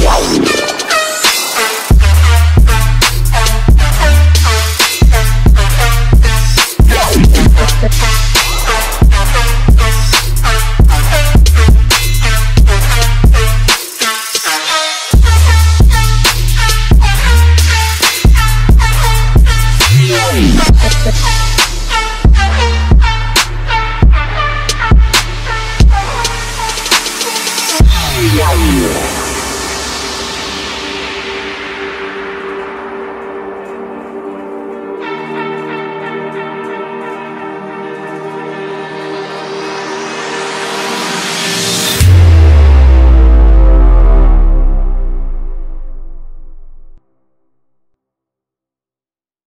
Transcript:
Música